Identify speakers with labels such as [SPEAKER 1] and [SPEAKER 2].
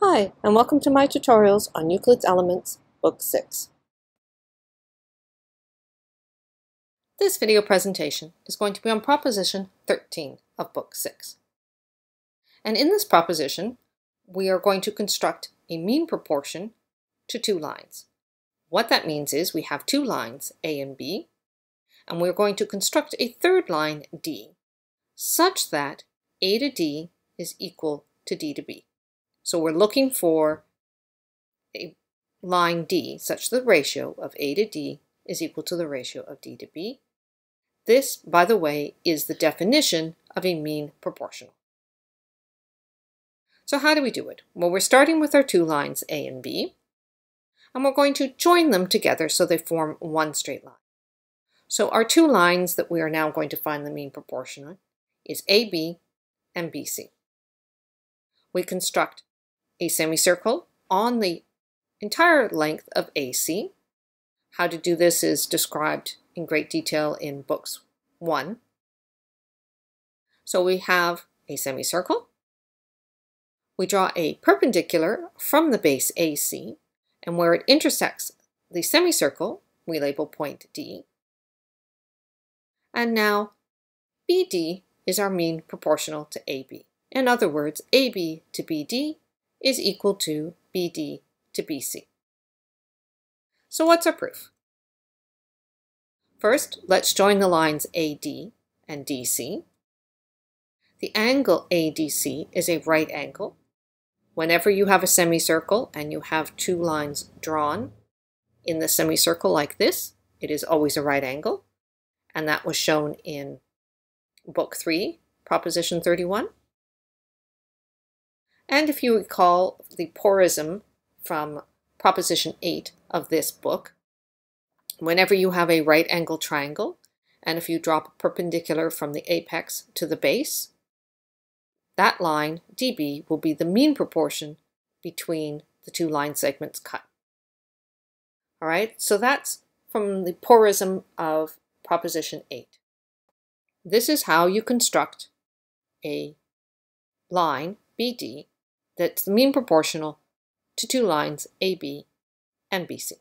[SPEAKER 1] Hi, and welcome to my tutorials on Euclid's Elements, Book 6. This video presentation is going to be on Proposition 13 of Book 6. And in this proposition, we are going to construct a mean proportion to two lines. What that means is we have two lines, A and B, and we're going to construct a third line, D, such that A to D is equal to D to B. So we're looking for a line D such that the ratio of A to D is equal to the ratio of D to B. This, by the way, is the definition of a mean proportional. So how do we do it? Well, we're starting with our two lines A and B, and we're going to join them together so they form one straight line. So our two lines that we are now going to find the mean proportion on is AB and BC. We construct a semicircle on the entire length of AC. How to do this is described in great detail in books 1. So we have a semicircle. We draw a perpendicular from the base AC, and where it intersects the semicircle, we label point D. And now BD is our mean proportional to AB. In other words, AB to BD is equal to BD to BC. So what's our proof? First, let's join the lines AD and DC. The angle ADC is a right angle. Whenever you have a semicircle and you have two lines drawn in the semicircle like this, it is always a right angle. And that was shown in Book 3, Proposition 31. And if you recall the porism from Proposition 8 of this book, whenever you have a right angle triangle, and if you drop a perpendicular from the apex to the base, that line, dB, will be the mean proportion between the two line segments cut. All right, so that's from the porism of Proposition 8. This is how you construct a line BD that's mean proportional to two lines AB and BC.